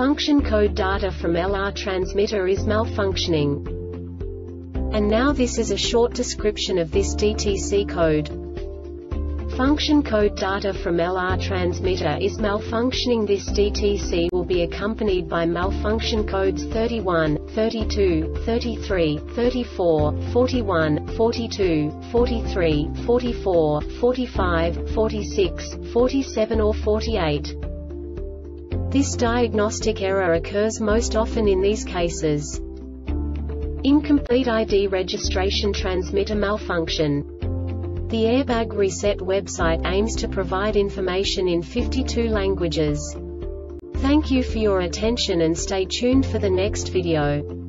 function code data from LR transmitter is malfunctioning. And now this is a short description of this DTC code. Function code data from LR transmitter is malfunctioning. This DTC will be accompanied by malfunction codes 31, 32, 33, 34, 41, 42, 43, 44, 45, 46, 47 or 48. This diagnostic error occurs most often in these cases. Incomplete ID registration transmitter malfunction. The Airbag Reset website aims to provide information in 52 languages. Thank you for your attention and stay tuned for the next video.